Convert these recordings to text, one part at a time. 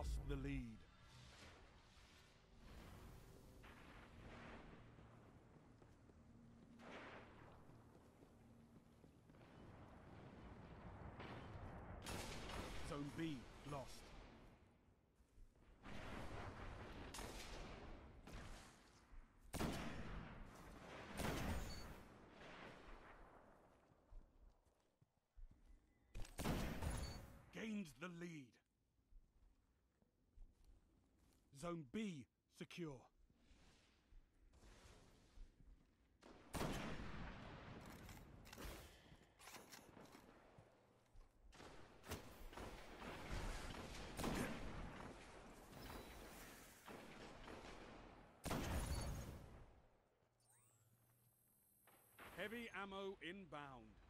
lost the lead. Zone B lost. Gained the lead. Zone B secure. Heavy ammo inbound.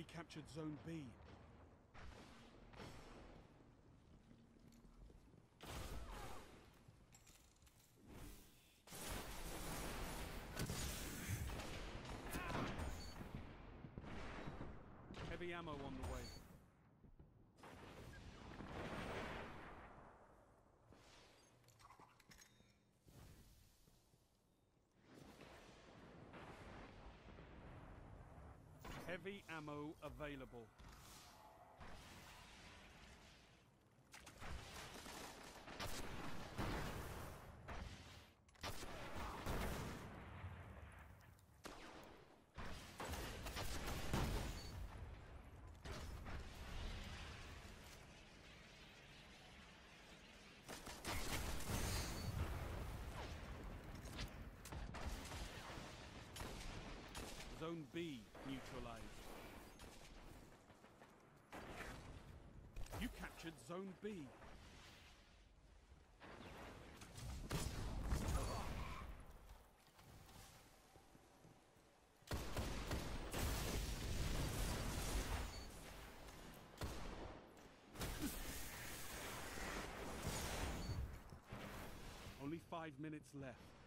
Enemy captured Zone B. Heavy ammo on the way. Heavy ammo available. Zone B Neutralized. You captured Zone B. Only five minutes left.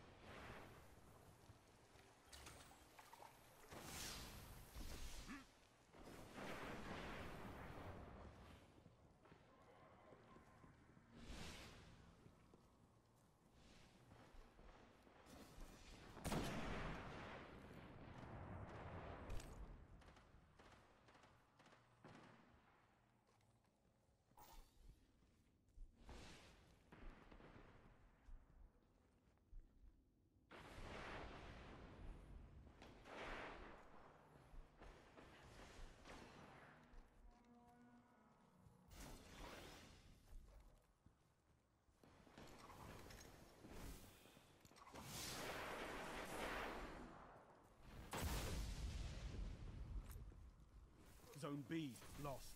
Zone B lost.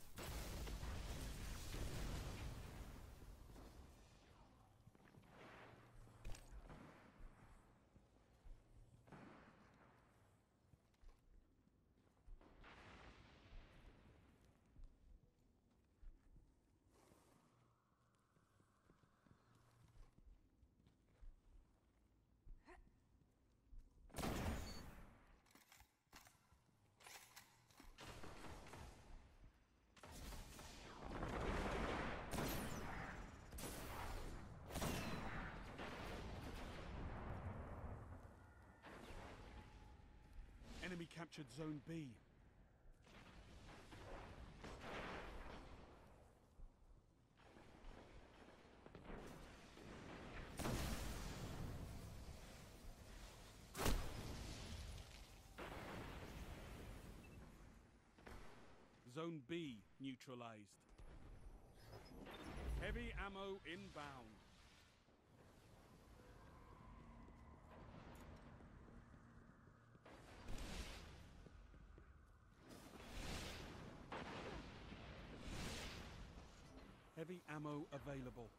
Enemy captured Zone B. Zone B neutralized. Heavy ammo inbound. Heavy ammo available.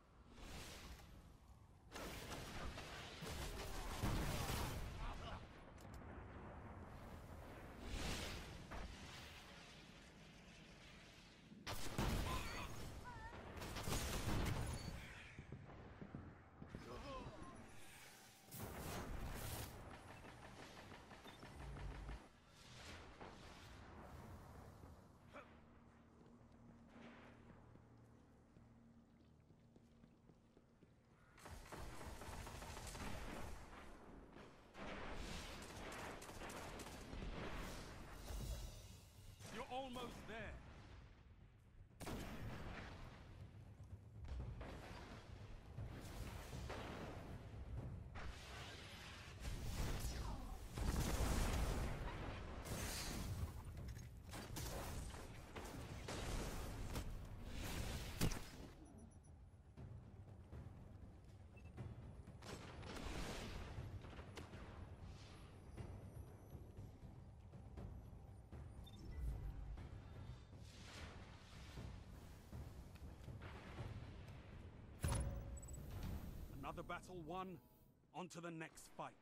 Another battle won. On to the next fight.